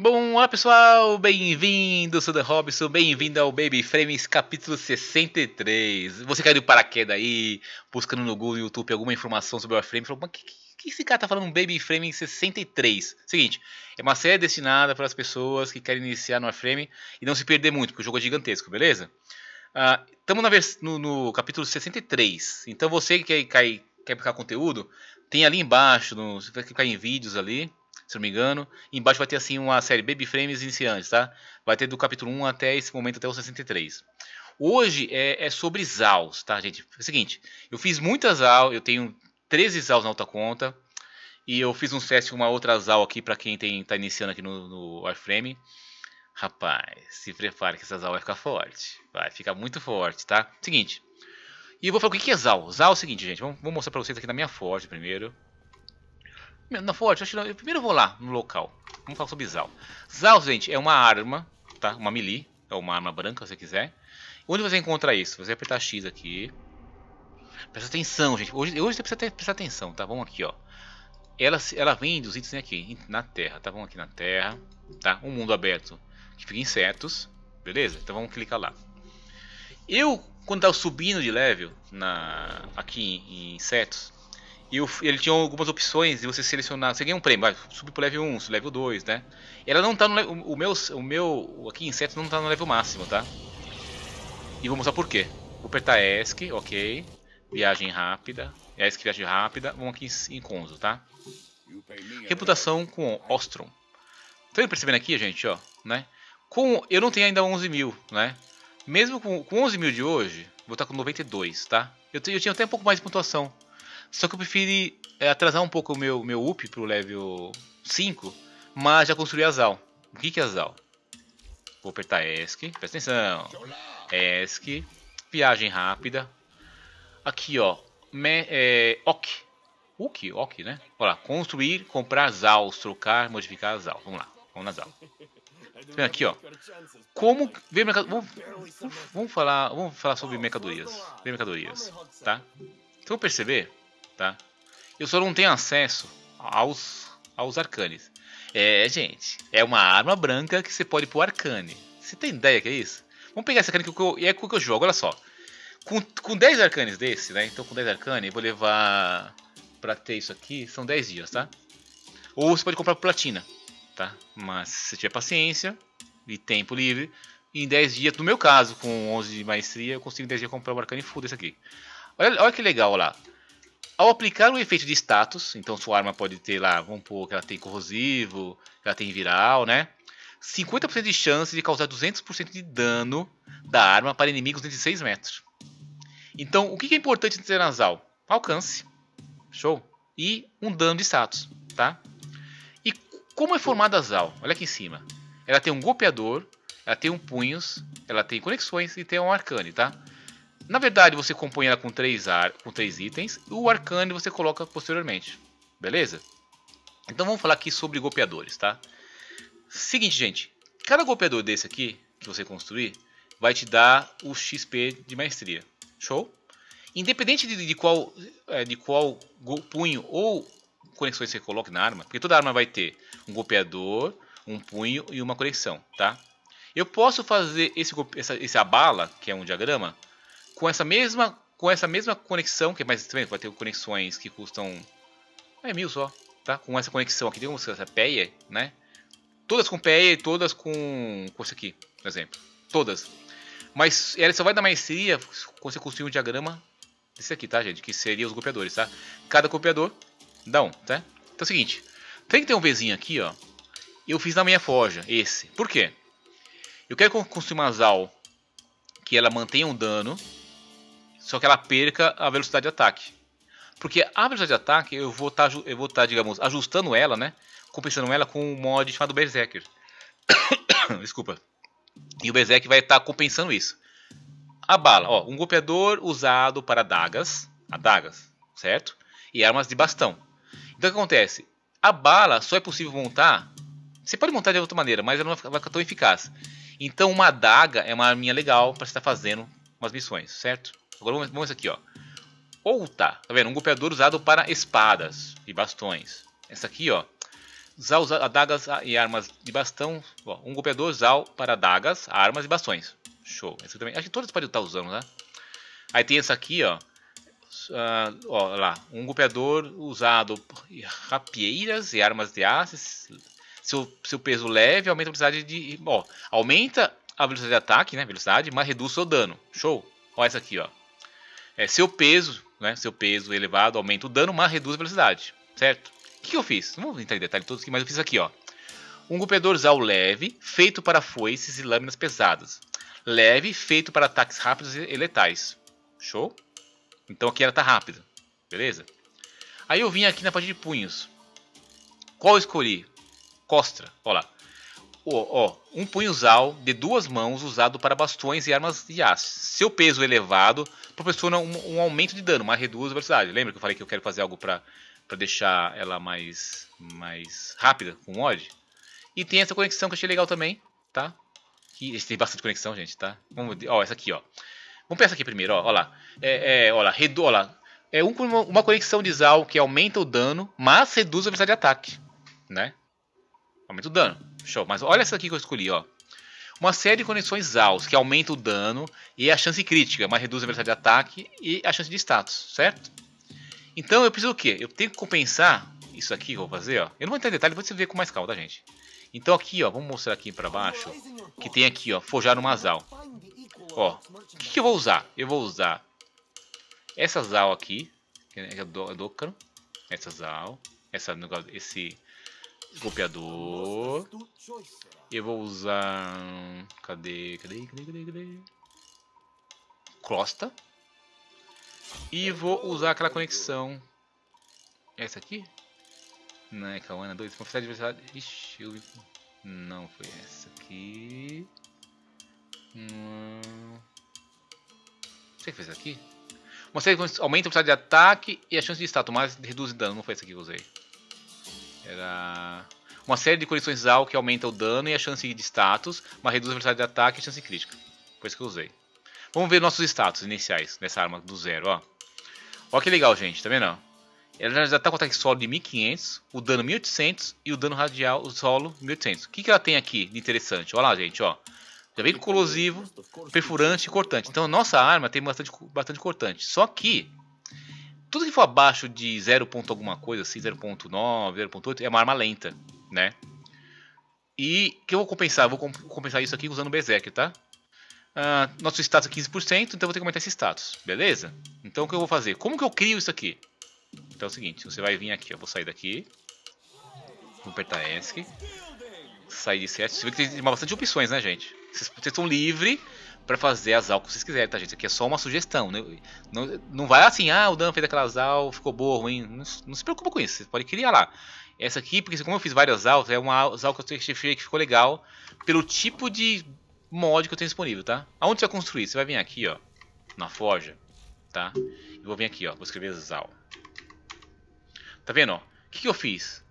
Bom, olá pessoal, bem-vindo, sou The Robson, bem-vindo ao Baby Frames capítulo 63. Você caiu de paraquedas aí, buscando no Google YouTube alguma informação sobre o Warframe, falou, mas que, que, que esse cara tá falando Baby Frame 63? Seguinte, é uma série destinada para as pessoas que querem iniciar no Warframe e não se perder muito, porque o jogo é gigantesco, beleza? Estamos uh, no, no, capítulo 63, então você que quer, quer buscar conteúdo, tem ali embaixo, no, você vai clicar em vídeos ali, se não me engano. embaixo vai ter assim uma série Baby Frames iniciantes, tá? Vai ter do capítulo 1 até esse momento, até o 63. Hoje é, é sobre ZAUs, tá, gente? É o seguinte, eu fiz muitas ZAU, eu tenho 13 ZAUs na outra conta. E eu fiz um teste com uma outra ZAU aqui para quem tem, tá iniciando aqui no, no Warframe. Rapaz, se prepare que essa ZAU vai ficar forte. Vai ficar muito forte, tá? Seguinte. E eu vou falar o que é ZAU. ZAU é o seguinte, gente. Vou mostrar para vocês aqui na minha Forte primeiro. Na Forte, acho que primeiro eu vou lá no local. Vamos falar sobre Zal. Zal, gente, é uma arma, tá? Uma melee, é uma arma branca, se você quiser. Onde você encontra isso? Você apertar X aqui. Presta atenção, gente. Hoje, hoje você precisa ter, prestar atenção, tá? Vamos aqui, ó. Ela, ela vem dos itens aqui, na Terra, tá? Vamos aqui na Terra, tá? Um mundo aberto que fica insetos, beleza? Então vamos clicar lá. Eu, quando estava subindo de level na, aqui em insetos, e ele tinha algumas opções de você selecionar. Você ganha um prêmio, vai subir pro level 1, level 2, né? Ela não tá no level, o meu o meu aqui inseto não tá no level máximo, tá? E vou mostrar por quê. Vou apertar ESC, OK. Viagem rápida. ESC viagem rápida. Vamos aqui em Conzo, tá? Reputação com Ostrom. Estão percebendo aqui, gente, ó, né? Com eu não tenho ainda 11 mil, né? Mesmo com, com 11 mil de hoje, vou estar com 92, tá? Eu, eu tinha até um pouco mais de pontuação. Só que eu preferi é, atrasar um pouco o meu, meu up pro level 5, mas já construí a Zal. O que, que é a Zal? Vou apertar ESC, presta atenção. ESC, viagem rápida. Aqui, ó, me, é, OK. OK, OK, né? Olha lá, construir, comprar ZALs, trocar, modificar ZAL. Vamos lá, vamos na ZAL. Aqui, ó. Como ver mercadorias. Vamos, vamos, falar, vamos falar sobre mercadorias. Ver mercadorias, tá? Então, perceber tá? Eu só não tenho acesso aos, aos arcanes. É, gente, é uma arma branca que você pode pôr arcane. Você tem ideia que é isso? Vamos pegar esse arcane que eu, é que eu jogo, olha só. Com, com 10 arcanes desse, né? Então com 10 arcanes, vou levar pra ter isso aqui, são 10 dias, tá? Ou você pode comprar platina, tá? Mas se você tiver paciência e tempo livre, em 10 dias, no meu caso, com 11 de maestria, eu consigo em 10 dias comprar um arcane full desse aqui. Olha, olha que legal, olha lá. Ao aplicar o efeito de status, então sua arma pode ter lá, vamos pôr que ela tem corrosivo, que ela tem viral, né? 50% de chance de causar 200% de dano da arma para inimigos dentro de 6 metros. Então, o que é importante ter nasal? Alcance, show, e um dano de status, tá? E como é formada a Zal? Olha aqui em cima. Ela tem um golpeador, ela tem um punhos, ela tem conexões e tem um arcane, tá? Na verdade, você compõe ela com três, ar, com três itens. E o arcane você coloca posteriormente. Beleza? Então vamos falar aqui sobre golpeadores, tá? Seguinte, gente. Cada golpeador desse aqui, que você construir, vai te dar o XP de maestria. Show? Independente de, de qual, é, de qual punho ou conexões você coloque na arma, porque toda arma vai ter um golpeador, um punho e uma conexão, tá? Eu posso fazer esse, essa, essa bala, que é um diagrama, com essa mesma com essa mesma conexão, que é mais estranho, vai ter conexões que custam é mil só, tá? Com essa conexão aqui, tem essa PEA, né? Todas com PEA e todas com, com isso aqui, por exemplo. Todas. Mas ela só vai dar maestria quando você construir um diagrama desse aqui, tá, gente? Que seria os golpeadores, tá? Cada golpeador dá um, tá? Então é o seguinte, tem que ter um Vzinho aqui, ó. Eu fiz na minha forja, esse. Por quê? Eu quero construir uma Zal que ela mantenha um dano só que ela perca a velocidade de ataque. Porque a velocidade de ataque eu vou estar, tá, eu vou estar, tá, digamos, ajustando ela, né? Compensando ela com um mod chamado Berserker. Desculpa. E o Berserker vai estar tá compensando isso. A bala, ó, um golpeador usado para adagas, adagas, certo? E armas de bastão. Então o que acontece? A bala só é possível montar. Você pode montar de outra maneira, mas ela não vai ficar tão eficaz. Então uma adaga é uma arminha legal para estar fazendo umas missões, certo? Agora vamos, vamos aqui, ó. Outa, tá vendo? Um golpeador usado para espadas e bastões. Essa aqui, ó. Zal usa adagas e armas de bastão. Ó, um golpeador Zal para adagas, armas e bastões. Show. Esse também. Acho que todos podem estar usando, né? Aí tem essa aqui, ó. Uh, ó lá, um golpeador usado rapieiras e armas de aço. Seu, seu peso leve aumenta a velocidade de. Ó, aumenta a velocidade de ataque, né? Velocidade, mas reduz seu dano. Show. Ó, essa aqui, ó. É, seu peso, né? Seu peso elevado aumenta o dano, mas reduz a velocidade. Certo? O que, que eu fiz? Não vou entrar em detalhe todos aqui, mas eu fiz aqui, ó. Um golpeador Zal leve, feito para foices e lâminas pesadas. Leve, feito para ataques rápidos e letais. Show? Então aqui ela tá rápida. Beleza? Aí eu vim aqui na parte de punhos. Qual eu escolhi? Costra. Olha lá. Ó, um punhozal de duas mãos usado para bastões e armas de aço. Seu peso elevado proporciona um, um aumento de dano, mas reduz a velocidade. Lembra que eu falei que eu quero fazer algo para deixar ela mais, mais rápida com mod? E tem essa conexão que eu achei legal também, tá? Que tem bastante conexão, gente, tá? Vamos, ó, essa aqui, ó. Vamos pensar aqui primeiro, ó, ó lá. É, é, ó lá, redu, ó lá. É um, uma conexão de Zal que aumenta o dano, mas reduz a velocidade de ataque, né? Aumenta o dano. Show. Mas olha essa aqui que eu escolhi, ó. Uma série de conexões ZAUs que aumenta o dano e a chance crítica, mas reduz a velocidade de ataque e a chance de status, certo? Então eu preciso o quê? Eu tenho que compensar isso aqui que eu vou fazer, ó. Eu não vou entrar em detalhe, vou você ver com mais calma, tá, gente? Então aqui, ó, vamos mostrar aqui para baixo, que tem aqui, ó, forjar uma ZAU. Ó, o que, que, eu vou usar? Eu vou usar essa ZAU aqui, que é do, essa ZAU, essa, esse golpeador. Eu vou usar... Cadê, cadê, cadê, cadê, cadê? E vou usar aquela conexão. Essa aqui? Não é Kawana 2. Confessar de adversidade. Ixi, eu... Não foi essa aqui. Hum... Você fez aqui? Série aumenta a velocidade de ataque e a chance de status, mas reduz dano. Não foi essa aqui que eu usei. Era uma série de conexões AL que aumenta o dano e a chance de status, mas reduz a velocidade de ataque e chance crítica. Foi isso que eu usei. Vamos ver nossos status iniciais dessa arma do zero, ó. Olha que legal, gente, tá vendo? Ela já tá com ataque solo de 1500, o dano 1800 e o dano radial o solo 1800. O que, que ela tem aqui de interessante? Olha lá, gente, ó. Já vem com corrosivo, perfurante e cortante. Então, nossa arma tem bastante, bastante cortante. Só que tudo que for abaixo de 0. alguma coisa, assim, 0.9, 0.8, é uma arma lenta, né? E que eu vou compensar? vou compensar isso aqui usando o Berserker, tá? Uh, nosso status é 15%, então eu vou ter que aumentar esse status, beleza? Então o que eu vou fazer? Como que eu crio isso aqui? Então é o seguinte, você vai vir aqui, eu vou sair daqui, vou apertar ESC, sair de set, você vê que tem bastante opções, né gente? Vocês, vocês estão livres para fazer as AL que vocês quiserem, tá, gente? Isso aqui é só uma sugestão. Né? Não, não vai assim, ah, o Dan fez aquelas AL, ficou boa, ruim. Não, não, se preocupa com isso, você pode criar lá. Essa aqui, porque como eu fiz várias ALs, é uma AL que eu achei que ficou legal pelo tipo de mod que eu tenho disponível, tá? Aonde você vai construir? Você vai vir aqui, ó, na forja, tá? Vou vir aqui, ó, vou escrever ZAL. Tá vendo, ó? O que, que eu fiz?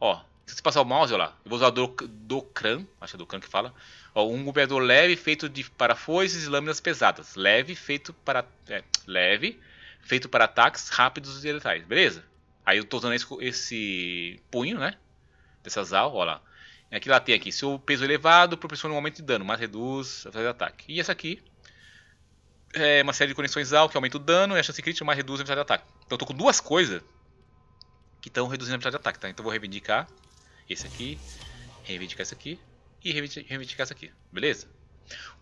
Ó, se você passar o mouse, ó lá, eu vou usar o Dokran, acho que é Dokran que fala. Ó, um golpeador leve feito de para foices e lâminas pesadas. Leve feito para é, leve feito para ataques rápidos e letais, beleza? Aí eu tô usando esse, esse punho, né? Dessas al, ó lá. Aqui lá tem aqui, seu peso elevado proporciona um aumento de dano, mas reduz a de ataque. E essa aqui é uma série de conexões al que aumenta o dano e a chance crítica, mas reduz a velocidade de ataque. Então eu tô com duas coisas que estão reduzindo a velocidade de ataque, tá? Então eu vou reivindicar esse aqui, reivindicar esse aqui e reivindicar esse aqui, beleza?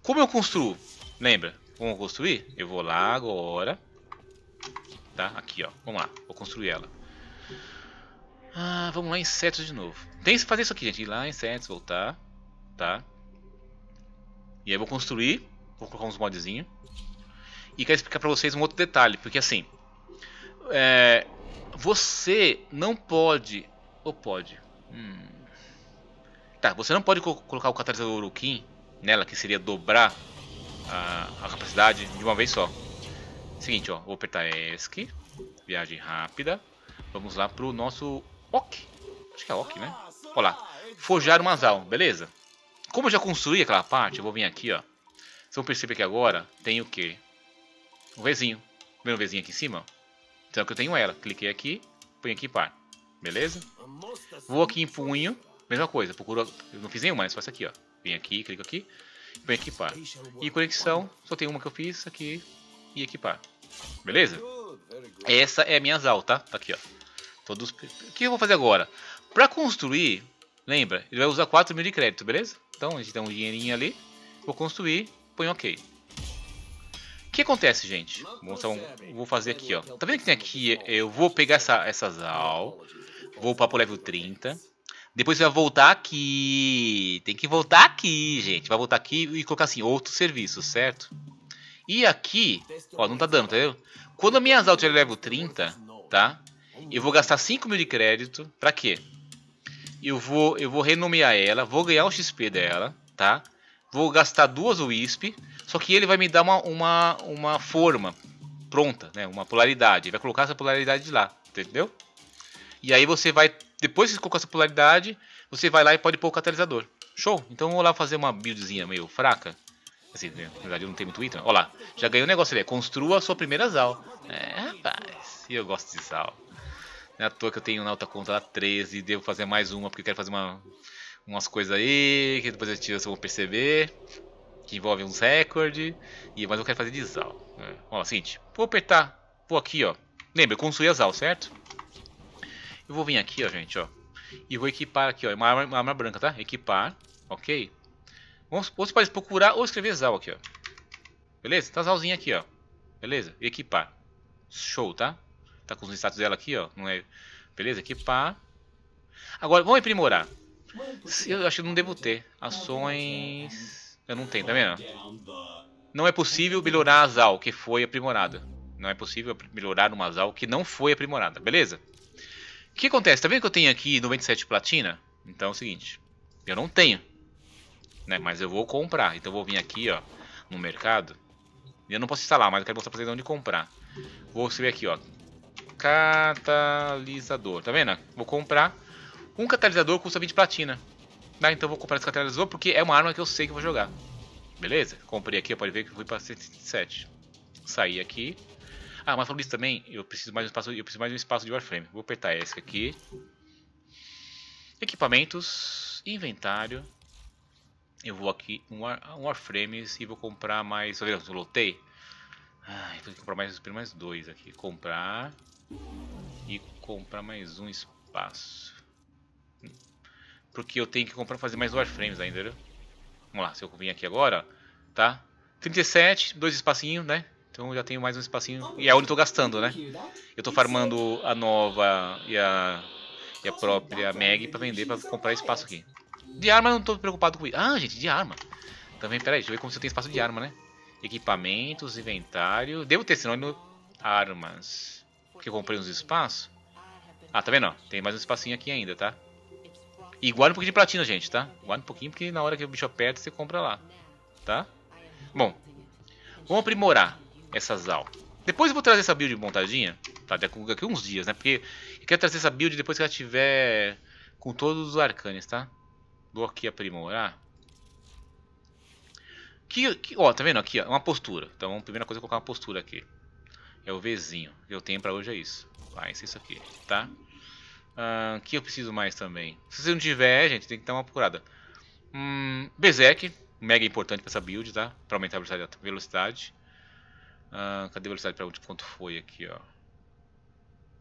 Como eu construo? Lembra? Vamos construir? Eu vou lá agora, tá? Aqui, ó. Vamos lá, vou construir ela. Ah, vamos lá em setos de novo. Tem que fazer isso aqui, gente. Ir lá em setos, voltar, tá? E aí eu vou construir, vou colocar uns modzinhos. E quero explicar pra vocês um outro detalhe, porque assim, é, você não pode, ou pode, Hum. Tá, você não pode co colocar o catalisador Urukin nela, que seria dobrar a, a, capacidade de uma vez só. Seguinte, ó, vou apertar ESC, viagem rápida. Vamos lá pro nosso OK. Acho que é OK, né? Olha lá, forjar uma Zal, beleza? Como eu já construí aquela parte, eu vou vir aqui, ó. Vocês vão perceber que agora tem o que? O Vzinho. Vendo o Vzinho aqui em cima? Então que eu tenho ela. Cliquei aqui, põe aqui par. Beleza? Vou aqui em punho, mesma coisa, procuro, eu não fiz nenhuma, é só essa aqui, ó. Vem aqui, clico aqui, vem equipar. E conexão, só tem uma que eu fiz aqui e equipar. Beleza? Essa é a minha ZAL, tá? Tá aqui, ó. Todos... O que eu vou fazer agora? Pra construir, lembra, ele vai usar 4 mil de crédito, beleza? Então a gente dá um dinheirinho ali, vou construir, põe ok. O que acontece, gente? Vou, vou fazer aqui, ó. Tá vendo que tem aqui? Eu vou pegar essa, essa ZAL, vou upar pro level 30. Depois vai voltar aqui. Tem que voltar aqui, gente. Vai voltar aqui e colocar assim, outro serviço, certo? E aqui, ó, não tá dando, tá vendo? Quando a minha Assault é level 30, tá? Eu vou gastar 5 mil de crédito. Pra quê? Eu vou, eu vou renomear ela, vou ganhar o XP dela, tá? Vou gastar duas WISP, só que ele vai me dar uma, uma, uma forma pronta, né? Uma polaridade. Ele vai colocar essa polaridade lá, entendeu? E aí você vai, depois que você colocar essa polaridade, você vai lá e pode pôr o catalisador. Show? Então vou lá fazer uma buildzinha meio fraca. Assim, né? na verdade eu não tenho muito item. Olha lá, já ganhei um negócio ali. Construa a sua primeira ZAL. É, rapaz, eu gosto de ZAL. Não é à toa que eu tenho na alta conta lá 13 e devo fazer mais uma porque eu quero fazer uma, umas coisas aí que depois eu tiro, vocês vão perceber. Que envolve uns recordes. Mas eu quero fazer de ZAL. É. Ó, seguinte, vou apertar, vou aqui ó. Lembra, eu construí a ZAL, certo? Eu vou vir aqui ó, gente, ó. E vou equipar aqui ó, uma arma, uma arma branca, tá? Equipar, ok? Você pode procurar ou escrever Zal aqui, ó. Beleza? Tá Zalzinho aqui, ó. Beleza? Equipar. Show, tá? Tá com os status dela aqui, ó. Não é... Beleza? Equipar. Agora, vamos aprimorar. Eu acho que não devo ter. Ações... Eu não tenho, tá vendo? Não é possível melhorar a Zal que foi aprimorada. Não é possível melhorar uma Zal que não foi aprimorada. Beleza? O que acontece? Tá vendo que eu tenho aqui 97 platina? Então é o seguinte. Eu não tenho né? Mas eu vou comprar. Então eu vou vir aqui, ó, no mercado. Eu não posso instalar, mas eu quero mostrar pra vocês onde comprar. Vou escrever aqui, ó. Catalisador. Tá vendo? Vou comprar. Um catalisador custa 20 platina. Tá? Então eu vou comprar esse catalisador porque é uma arma que eu sei que eu vou jogar. Beleza? Comprei aqui, pode ver que fui para 107. Saí aqui. Ah, mas falando isso também, eu preciso mais um espaço, eu preciso mais um espaço de Warframe. Vou apertar esse aqui. Equipamentos, inventário. Eu vou aqui um, War, um Warframes e vou comprar mais. Vendo? Eu lotei. Ai, vou comprar mais, mais dois aqui. Comprar. E comprar mais um espaço. Porque eu tenho que comprar fazer mais Warframes ainda, entendeu? Vamos lá, se eu vir aqui agora, tá? 37, dois espacinhos, né? Então já tenho mais um espacinho. E é onde eu tô gastando, né? Eu tô farmando a nova e a, e a própria Meg pra vender, pra comprar espaço aqui. De arma não tô preocupado com isso. Ah, gente, de arma. Também, peraí, deixa eu ver como se eu tenho espaço de arma, né? Equipamentos, inventário. Devo ter sinônimo armas. Porque eu comprei uns espaços. Ah, tá vendo? Tem mais um espacinho aqui ainda, tá? E guarda um pouquinho de platina, gente, tá? Guarda um pouquinho porque na hora que o bicho aperta você compra lá. Tá? Bom. Vamos aprimorar essa ZAL. Depois eu vou trazer essa build montadinha. Tá? Daqui uns dias, né? Porque eu quero trazer essa build depois que ela tiver com todos os arcanes, tá? Vou aqui aprimorar. Que, que, ó, tá vendo aqui, ó, uma postura. Então, a primeira coisa é colocar uma postura aqui. É o Vzinho. que eu tenho pra hoje é isso. Vai ser isso aqui, tá? O que eu preciso mais também? Se você não tiver, gente, tem que dar uma procurada. Hum, mega importante pra essa build, tá? Pra aumentar a velocidade. Uh, cadê a velocidade onde, quanto foi aqui, ó?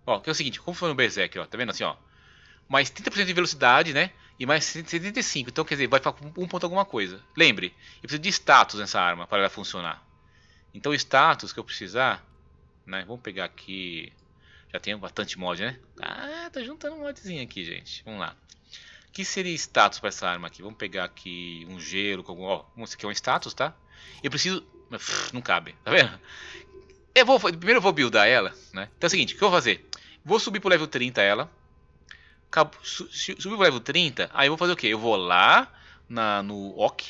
Ó, que é o seguinte, como foi no Berserk, ó, tá vendo assim, ó? Mais 30% de velocidade, né? e mais 75. Então, quer dizer, vai para um ponto alguma coisa. Lembre, eu preciso de status nessa arma para ela funcionar. Então, o status que eu precisar, né? Vamos pegar aqui. Já tem bastante mod, né? Ah, tá juntando um modzinho aqui, gente. Vamos lá. O que seria status para essa arma aqui? Vamos pegar aqui um gelo com algum. Ó, esse aqui é um status, tá? Eu preciso. Não cabe, tá vendo? Eu vou, primeiro eu vou buildar ela, né? Então é o seguinte, o que eu vou fazer? Vou subir pro level 30 ela subiu o level 30, aí eu vou fazer o que? Eu vou lá na, no OK,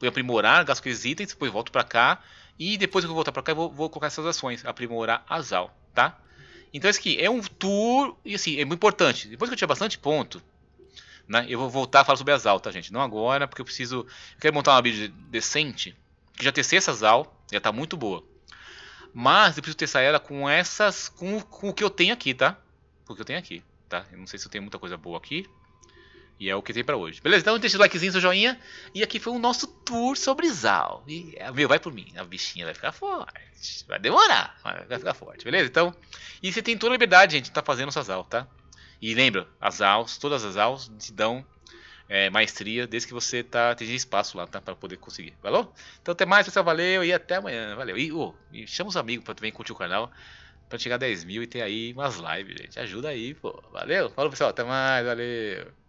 vou aprimorar, gasto aqueles itens, depois volto pra cá. E depois que eu voltar pra cá, eu vou, vou colocar essas ações, aprimorar a ZAL, tá? Então esse aqui é um tour, e assim, é muito importante. Depois que eu tiver bastante ponto, né, eu vou voltar a falar sobre a ZAL, tá gente? Não agora, porque eu preciso... Eu quero montar uma build decente, que já testei essa ZAL, já tá muito boa. Mas eu preciso testar ela com essas, com, com o que eu tenho aqui, tá? Com o que eu tenho aqui. tá? Eu não sei se eu tenho muita coisa boa aqui. E é o que tem pra hoje. Beleza? Então deixa o likezinho, seu joinha. E aqui foi o nosso tour sobre Zal. E, é, meu, vai por mim. A bichinha vai ficar forte. Vai demorar, mas vai ficar forte, beleza? Então, e você tem toda a liberdade, gente, de tá fazendo suas aulas, tá? E lembra, as aulas, todas as aulas te dão é, maestria, desde que você tá, tenha espaço lá, tá? Poder conseguir. Valeu? Então até mais, pessoal. Valeu e até amanhã. Valeu. E, oh, e chama os amigos pra também curtir o canal. Pra chegar a 10 mil e ter aí umas lives, gente. Ajuda aí, pô. Valeu? Falou, pessoal. Até mais. Valeu.